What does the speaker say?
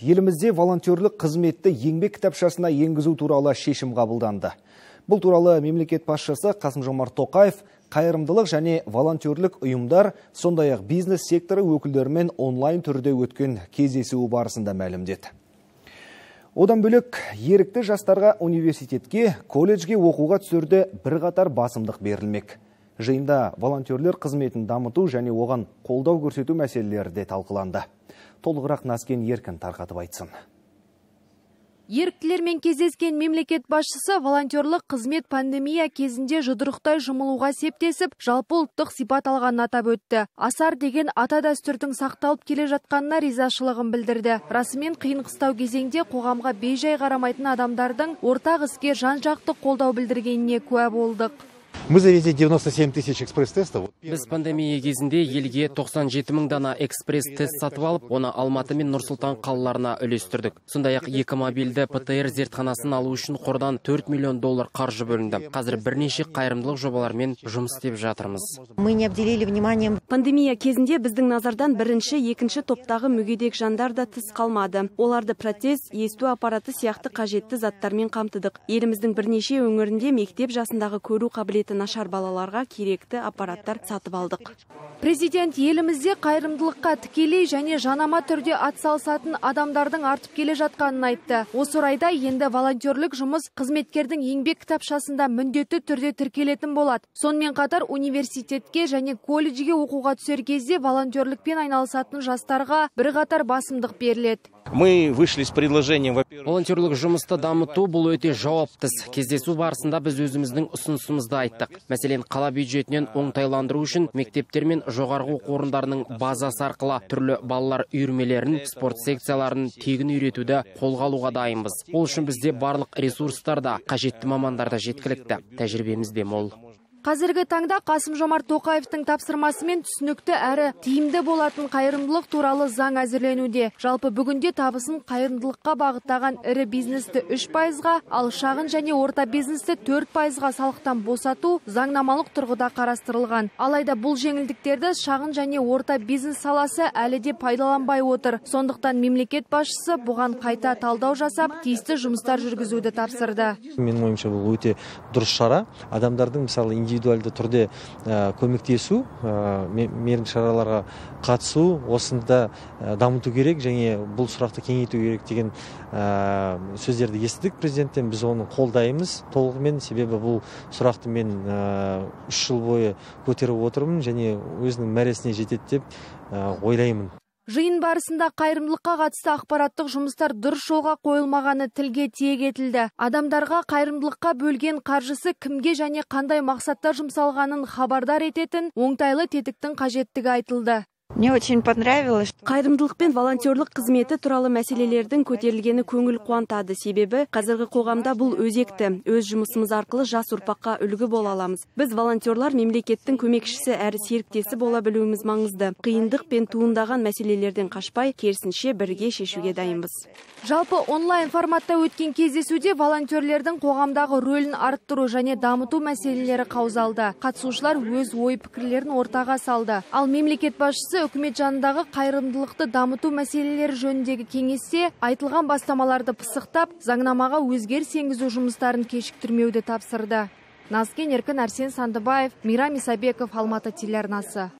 елімізде волонтерлік қызметті еңбек кітапшасына енгізу туралы шешім қабылданды. Бұл туралы мемлекет басшысы Қасым Жомарт Тоқаев қайырымдылық және волонтерлік ұйымдар, сондай-ақ бизнес секторы өкілдерімен онлайн түрде өткен кездесуі барысында мәлімдеді. Одан бөлек ерікті жастарға университетке, колледжге оқуға түсерде бірқатар басымдық берілмек. Жиында волонтерлер қызметін дамыту және оған қолдау көрсету мәселелері де талқыланды. Толығырақ Наскен Еркін тарқатып айтсын. Еріктілермен кездескен мемлекет басшысы волонтерлық қызмет пандемия кезінде жұдырықтай жұмылуға септесіп, жалпы ұлттық сипат алғанын атап өтті. Асар деген ата дәстүрдің сақталып келе жатқанына ризашылығын білдірді. Расымен қиын қыстау кезеңде қоғамға бейжай қарамайтын адамдардың ортақ іске жан-жақты қолдау білдіргеніне куә болдық. Мы завезли 97 тысяч экспресс-тестов. Біз пандемия кезінде елге 97 мың дана экспресс-тест сатып алып, оны Алматы мен Нұрсұлтан қалаларына үлестірдік. Сондай-ақ екі мобильді ПТР зертханасын алу үшін қордан 4 миллион доллар қаржы бөлінді. Қазір бірнеше қайырымдылық жобалармен жұмыс істеп жатырмыз. Мы не обделили вниманием. Пандемия кезінде біздің назардан бірінші, екінші топтағы мүгедек жандар да тыс қалмады. Оларды протез, есту аппараты сияқты қажетті заттармен қамтыдық. Еліміздің бірнеше өңірінде мектеп жасындағы көру қабілеті нашар балаларға керекті аппараттар сатып алдық. Президент елімізде қайырымдылыққа тікелей және жанама түрде атсалысатын адамдардың артып келе жатқанын айтты. Осы орайда енді волонтерлік жұмыс қызметкердің еңбек кітапшасында міндетті түрде тіркелетін болады. Сонымен қатар университетке және колледжге оқуға түсер кезде волонтерлікпен айналысатын жастарға бірқатар басымдық беріледі. Мы вышли с предложением волонтерлік жұмысты дамыту бұл өте жауапты іс. Кездесу барысында біз өзіміздің ұсынысымызды айттық. Мәселен қала бюджетінен оңтайландыру үшін мектептер мен жоғарғы оқу орындарының базасы арқылы түрлі балалар үйірмелерін спорт секцияларын тегін үйретуді қолға алуға дайынбыз. Ол үшін бізде барлық ресурстар да қажетті мамандар да жеткілікті. Тәжірибеміз де мол. Қазіргі таңда Қасым Жомарт Тоқаевтың тапсырмасымен түсінікті әрі тиімді болатын қайырымдылық туралы заң әзірленуде. Жалпы бүгінде табысын қайырымдылыққа бағыттаған ірі бизнесті 3 пайызға, ал шағын және орта бизнесті 4 пайызға салықтан босату заңнамалық тұрғыда қарастырылған. Алайда бұл жеңілдіктерді шағын және орта бизнес саласы әлі де пайдаланбай отыр. Сондықтан мемлекет басшысы бұған қайта талдау жасап, тиісті жұмыстар жүргізуді тапсырды. Менің ойымша бұл өте дұрыс шара. Адамдардың мысалы индивидуалды түрде көмектесу мейірімді шараларға қатысу осында дамыту керек және бұл сұрақты кеңейту керек деген сөздерді естідік президенттен. Біз оны қолдаймыз. Толығымен себебі бұл сұрақты мен үш жыл бойы көтеріп отырмын және өзінің мәресіне жетеді деп ойлаймын. Жиын барысында қайырымдылыққа қатысты ақпараттық жұмыстар дұрыс жолға қойылмағаны тілге тиек етілді. Адамдарға қайырымдылыққа бөлген қаржысы кімге және қандай мақсатта жұмсалғанын хабардар ететін оңтайлы тетіктің қажеттігі айтылды. Мне очень понравилось. Қайырымдылық пен волонтерлық қызметі туралы мәселелердің көтерілгені көңіл қуантады. Себебі қазіргі қоғамда бұл өзекті. Өз жұмысымыз арқылы жас ұрпаққа үлгі бола аламыз. Біз волонтерлар мемлекеттің көмекшісі әрі серіктесі бола білуіміз маңызды. Қиындық пен туындаған мәселелерден қашпай, керісінше бірге шешуге дайынбыз. Жалпы онлайн форматта өткен кездесуде волонтерлердің қоғамдағы рөлін арттыру және дамыту мәселелері қаузалды. Қатысушылар өз ой пікірлерін ортаға салды. Ал мемлекет басшысы үкімет жанындағы қайырымдылықты дамыту мәселелері жөніндегі кеңесте айтылған бастамаларды пысықтап, заңнамаға өзгеріс енгізу жұмыстарын кешіктірмеуді тапсырды. Назкен Еркін Арсен Сандыбаев, Мирам Исабеков, Алматы телеарнасы.